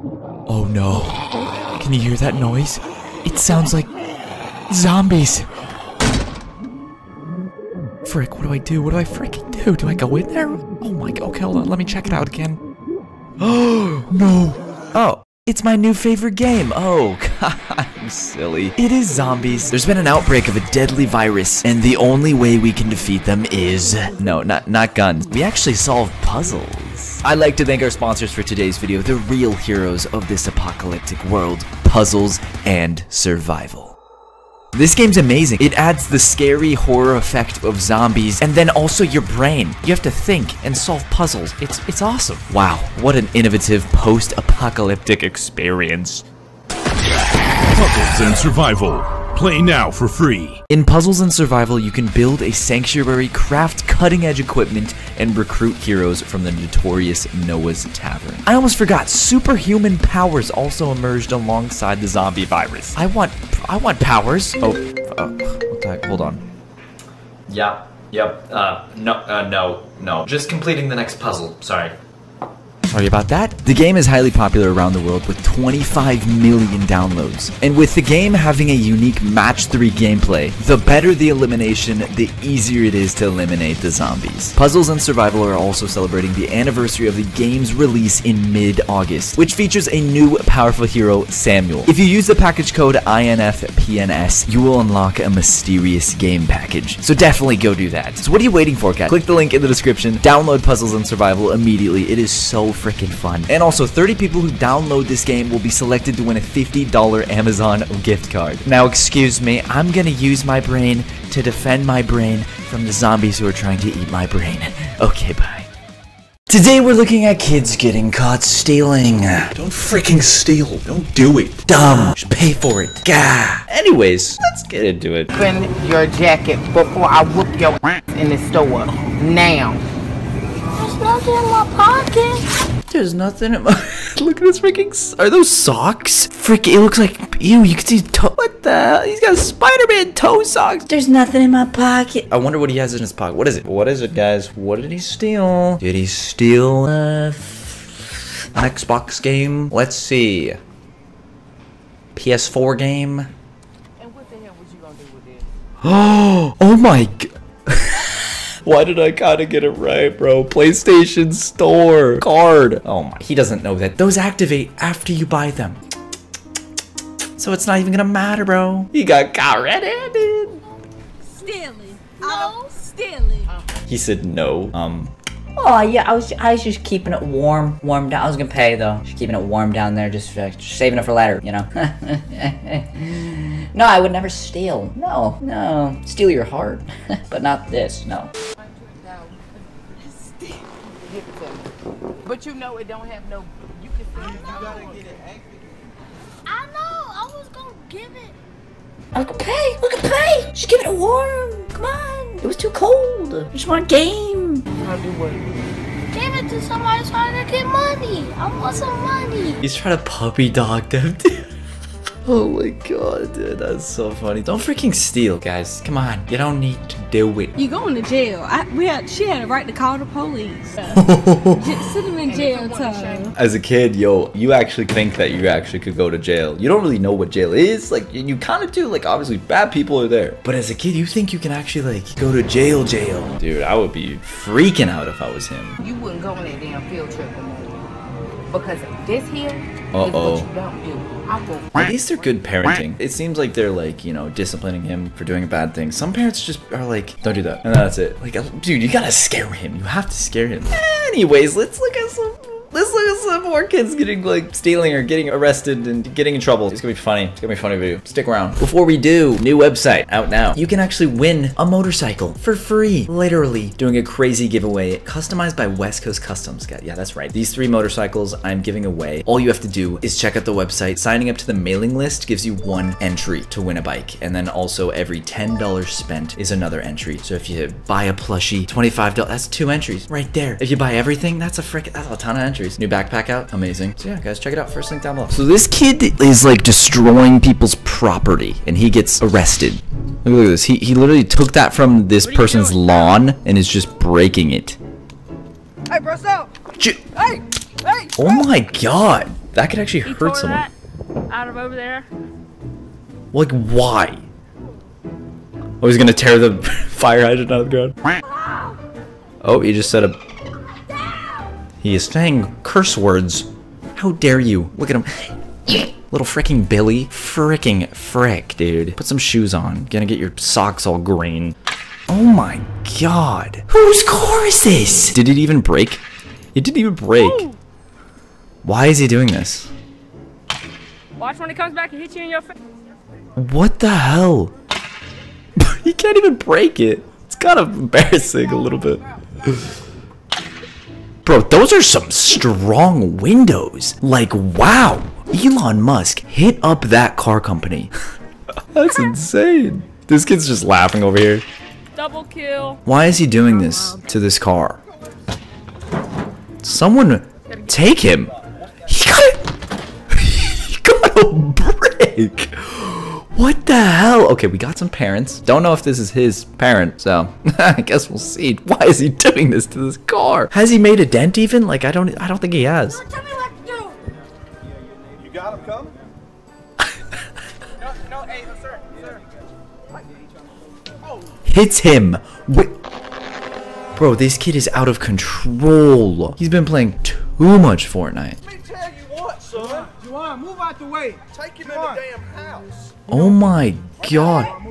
Oh no. Can you hear that noise? It sounds like zombies. Frick, what do I do? What do I freaking do? Do I go in there? Oh my god, okay, hold on, let me check it out again. Oh, no. Oh, it's my new favorite game. Oh, God, I'm silly. It is zombies. There's been an outbreak of a deadly virus, and the only way we can defeat them is... No, not, not guns. We actually solve puzzles. I'd like to thank our sponsors for today's video, the real heroes of this apocalyptic world, puzzles and survival. This game's amazing. It adds the scary horror effect of zombies and then also your brain. You have to think and solve puzzles. It's it's awesome. Wow, what an innovative post-apocalyptic experience. Puzzles and Survival. Play now for free. In Puzzles and Survival, you can build a sanctuary, craft cutting-edge equipment, and recruit heroes from the notorious Noah's Tavern. I almost forgot, superhuman powers also emerged alongside the zombie virus. I want, I want powers. Oh, uh, what the heck? Hold on. Yeah. Yep. Uh, no. Uh, no. No. Just completing the next puzzle. Sorry. Sorry about that. The game is highly popular around the world with 25 million downloads. And with the game having a unique match 3 gameplay, the better the elimination, the easier it is to eliminate the zombies. Puzzles and Survival are also celebrating the anniversary of the game's release in mid-August, which features a new powerful hero, Samuel. If you use the package code INFPNS, you will unlock a mysterious game package. So definitely go do that. So what are you waiting for, guys? Click the link in the description, download Puzzles and Survival immediately. It is so freaking fun. And also, 30 people who download this game will be selected to win a $50 Amazon gift card. Now, excuse me, I'm gonna use my brain to defend my brain from the zombies who are trying to eat my brain. Okay, bye. Today we're looking at kids getting caught stealing. Don't freaking steal. Don't do it. Dumb. Should pay for it. Gah. Anyways, let's get into it. Open your jacket before I whoop your ass in the store. Now. There's nothing in my pocket. There's nothing in my. Look at this freaking. Are those socks? Frick, it looks like. Ew, you can see. To- what the hell? He's got Spider Man toe socks. There's nothing in my pocket. I wonder what he has in his pocket. What is it? What is it, guys? What did he steal? Did he steal uh, an Xbox game? Let's see. PS4 game? And what the hell was you gonna do with this? Oh, oh my g- Why did I kinda get it right, bro? PlayStation Store card. Oh my, he doesn't know that. Those activate after you buy them. So it's not even gonna matter, bro. He got caught red-handed. Stealing. No. Stealing. He said no. Um, Oh yeah, I was I was just keeping it warm, warm down. I was gonna pay though, just keeping it warm down there, just, uh, just saving it for later, you know. no, I would never steal. No, no, steal your heart, but not this. No. Give it to me. But you know it don't have no. You can send it. You gotta get it. I know. I was gonna give it. I could pay. Look at pay. Just keeping it warm. Come on. It was too cold. I just want a game. I'll do what? Give it to somebody so I can get money. I want some money. he's trying to puppy dog them, dude. Oh my god, dude, that's so funny. Don't freaking steal, guys. Come on, you don't need to do it. You going to jail? I, we had she had a right to call the police. Just sit him in jail time. As a kid, yo, you actually think that you actually could go to jail. You don't really know what jail is. Like, you, you kind of do. Like, obviously, bad people are there. But as a kid, you think you can actually, like, go to jail, jail. Dude, I would be freaking out if I was him. You wouldn't go on that damn field trip with me. Because this here is Uh-oh. what you don't do. Will. At least they're good parenting. It seems like they're, like, you know, disciplining him for doing a bad thing. Some parents just are like, don't do that. And that's it. Like, dude, you gotta scare him. You have to scare him. Anyways, let's look at some. Let's at some more kids getting like stealing or getting arrested and getting in trouble. It's gonna be funny. It's gonna be a funny video. Stick around. Before we do, new website out now. You can actually win a motorcycle for free. Literally doing a crazy giveaway customized by West Coast Customs. Yeah, that's right. These three motorcycles I'm giving away. All you have to do is check out the website. Signing up to the mailing list gives you one entry to win a bike. And then also every $10 spent is another entry. So if you buy a plushie, $25, that's two entries right there. If you buy everything, that's a frick, that's a ton of entries. New backpack out, amazing. So yeah, guys, check it out. First link down below. So this kid is like destroying people's property and he gets arrested. Look, look at this. He, he literally took that from this person's lawn and is just breaking it. Hey, bro, stop. Ju- Hey, hey. Oh my god. That could actually He hurt tore someone. that out of over there. Like, why? Oh, he's gonna tear the fire hydrant out of the ground. Ah! Oh, he just said a. He is saying curse words. How dare you? Look at him. Little freaking Billy. Freaking frick, dude. Put some shoes on. Gonna get your socks all green. Oh my god. Whose car is this? Did it even break? It didn't even break. Why is he doing this? Watch when he comes back and hit you in your face. What the hell? he can't even break it. It's kind of embarrassing a little bit. Bro, those are some strong windows. Like, wow. Elon Musk hit up that car company. That's insane. This kid's just laughing over here. Double kill. Why is he doing this to this car? Someone take him. He got he got a brick. What the hell? Okay, we got some parents. Don't know if this is his parent, so I guess we'll see. Why is he doing this to this car? Has he made a dent even? Like I don't I don't think he has. Tell me what to do. You got him coming? Hits him. Wait. Bro, this kid is out of control. He's been playing too much Fortnite. Let me tell you what, son. Juwan, move out the way. Take him in the damn house. Oh my god.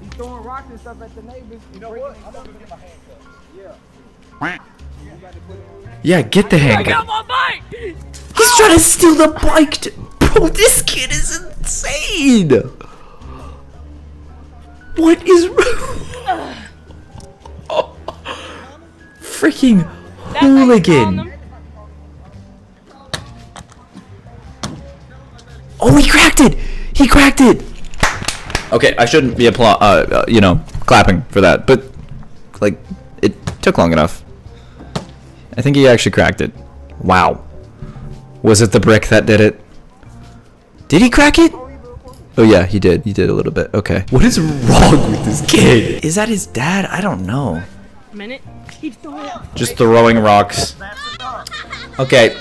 He's throwing rocks and stuff at the neighbors. You know what? I'm gonna get my handcuffs. Yeah, get the handcuff. my bike! He's trying to steal the bike. t- Bro, this kid is insane. What is wrong? Freaking hooligan. Oh, he cracked it. He cracked it. Okay, I shouldn't be applaud, uh, uh, you know, clapping for that, but like, it took long enough. I think he actually cracked it. Wow. Was it the brick that did it? Did he crack it? Oh yeah, he did. He did a little bit. Okay. What is wrong with this kid? Is that his dad? I don't know. Minute. Just throwing rocks. Okay.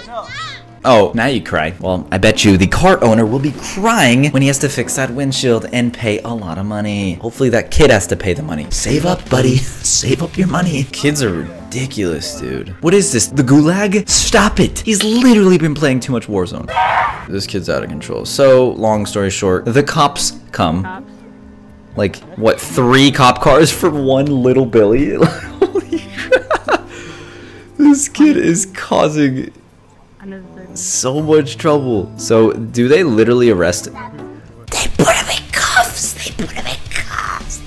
Oh, now you cry. Well, I bet you the car owner will be crying when he has to fix that windshield and pay a lot of money. Hopefully that kid has to pay the money. Save up, buddy. Save up your money. Kids are ridiculous, dude. What is this? The gulag? Stop it. He's literally been playing too much Warzone. This kid's out of control. So, long story short, the cops come. Like, what, three cop cars for one little Billy? Holy crap. This kid is causing another so much trouble. So, do they literally arrest him? They put him in cuffs. They put him in cuffs.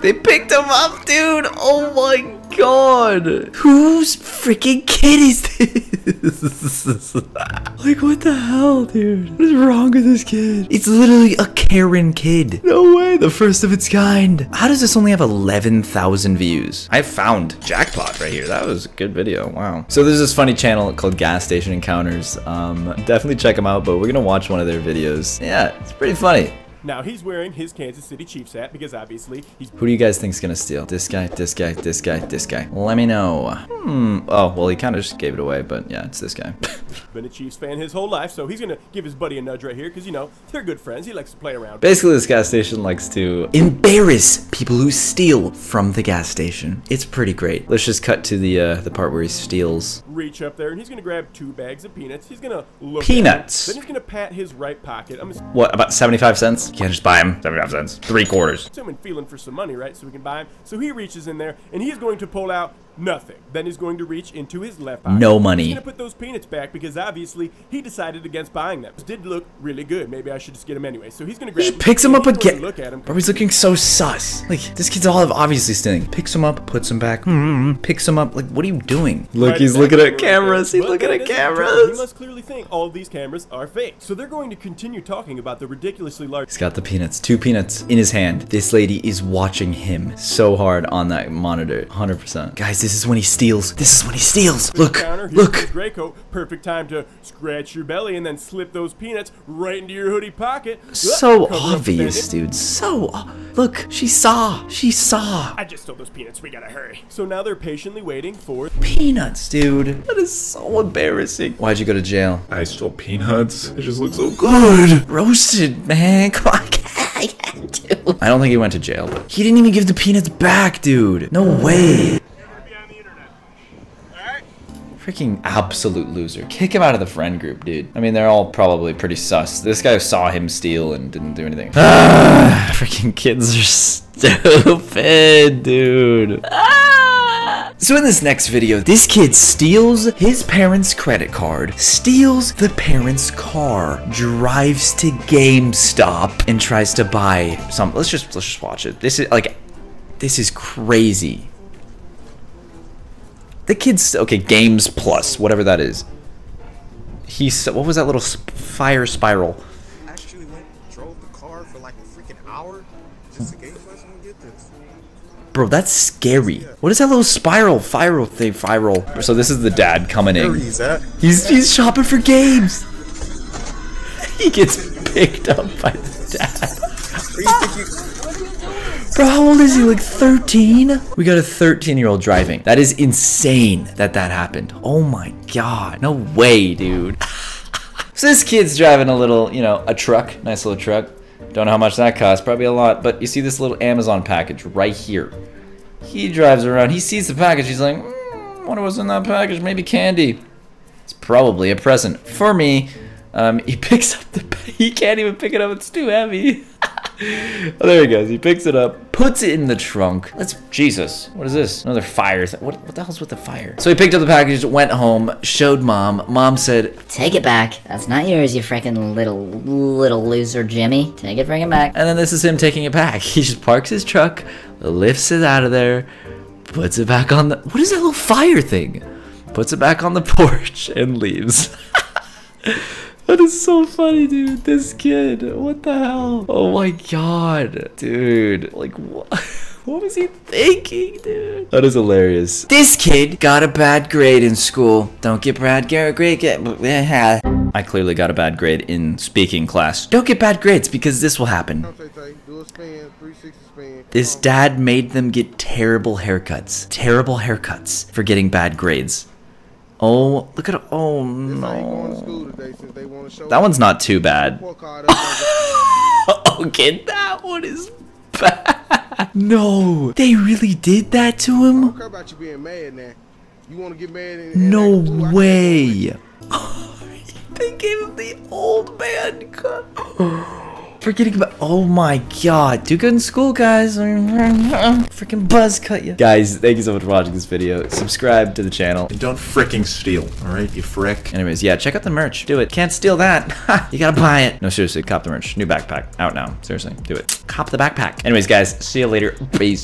They picked him up, dude. Oh my god. Whose freaking kid is this? like, what the hell, dude? What is wrong with this kid? It's literally a Karen kid. No way. The first of its kind. How does this only have 11,000 views? I found jackpot right here. That was a good video. Wow. So there's this funny channel called Gas Station Encounters. Um, definitely check them out, but we're gonna watch one of their videos. Yeah, it's pretty funny. Now he's wearing his Kansas City Chiefs hat because obviously he's Who do you guys think's gonna steal? This guy, this guy, this guy, this guy. Let me know. Hmm. Oh, well, he kind of just gave it away, but yeah, it's this guy. been a Chiefs fan his whole life, so he's gonna give his buddy a nudge right here because you know they're good friends. He likes to play around. Basically, this gas station likes to embarrass people who steal from the gas station. It's pretty great. Let's just cut to the uh, the part where he steals. Reach up there and he's gonna grab two bags of peanuts. He's gonna look. Peanuts? Then he's gonna pat his right pocket. I'm What about 75 cents? Can't just buy him 75 cents. Three quarters. assuming feeling for some money, right? So we can buy him. So he reaches in there and he's going to pull out nothing. Then he's going to reach into his left pocket. No money. He's gonna put those peanuts back because obviously he decided against buying them. This did look really good. Maybe I should just get them anyway. So he's gonna grab. He them, picks him up again. to Look at him. Bro, he's looking so sus. Like, this kid's all obviously stealing. Picks him up, puts him back. Hmm. Picks him up. Like, what are you doing? Look, Right he's looking at cameras. He's looking at isn't true. He must clearly think all of these cameras are fake. So they're going to continue talking about the ridiculously large. He's got the peanuts, two peanuts in his hand. This lady is watching him so hard on that monitor. 100%. Guys, this is when he steals. This is when he steals. Look, Counter, look. his. Perfect time to scratch your belly and then slip those peanuts right into your hoodie pocket. Uh, so Cover obvious, dude. So, look, she saw. She saw. I just stole those peanuts. We gotta hurry. So now they're patiently waiting for Peanuts, dude. That is so embarrassing. Why'd you go to jail? I stole peanuts. It just looks so good. Roasted, man. Come on, I can't, I do. I don't think he went to jail, but he didn't even give the peanuts back, dude. No way. Freaking absolute loser. Kick him out of the friend group, dude. I mean, they're all probably pretty sus. This guy saw him steal and didn't do anything. Ah, freaking kids are stupid, dude. Ah. So in this next video, this kid steals his parents' credit card, steals the parents' car, drives to GameStop, and tries to buy some. Let's just let's just watch it. This is like, this is crazy. The kid's okay. Games Plus, whatever that is. He's what was that little sp- fire spiral? actually went drove the car for like a freaking hour just to get us and get this. Bro, that's scary. What is that little spiral, viral thing, viral? So this is the dad coming in. he's at? He's he's shopping for games. He gets picked up by the dad. Bro, how old is he? Like 13? We got a 13 year old driving. That is insane that that happened. Oh my god. No way, dude. so this kid's driving a little, you know, a truck. Nice little truck. Don't know how much that costs. Probably a lot. But you see this little Amazon package right here. He drives around. He sees the package. He's like, mm, wonder what's in that package. Maybe candy. It's probably a present for me. Um, he picks up the. He can't even pick it up. It's too heavy. oh, there he goes. He picks it up, puts it in the trunk. Let's. Jesus. What is this? Another fire. Th- what? What the hell's with the fire? So he picked up the package, went home, showed mom. Mom said, Take it back. That's not yours, you freaking little, little loser, Jimmy. Take it freaking back. and then this is him taking it back. He just parks his truck, lifts it out of there, puts it back on the. What is that little fire thing? Puts it back on the porch and leaves. That is so funny, dude. This kid. What the hell? Oh my god. Dude. Like, what? What was he thinking, dude? That is hilarious. This kid got a bad grade in school. Don't get bad grade. Get. I clearly got a bad grade in speaking class. Don't get bad grades because this will happen. Tay Tay, do a spin, 360 spin. His dad made them get terrible haircuts. Terrible haircuts for getting bad grades. Oh, look at oh This how you going to no. school today since they want to show That one's not too bad. Okay, that one is bad. No, they really did that to him? don't care about you being mad now. You want to get mad and, and No act a fool, I can't way. they gave him the old man cut. Forgetting about. Oh my god. Do good in school, guys. Freaking buzz cut you. Guys, thank you so much for watching this video. Subscribe to the channel. And don't fricking steal, alright, you frick. Anyways, yeah, check out the merch. Do it. Can't steal that. You gotta buy it. No, seriously, cop the merch. New backpack. Out now. Seriously, do it. Cop the backpack. Anyways, guys, see you later. Peace.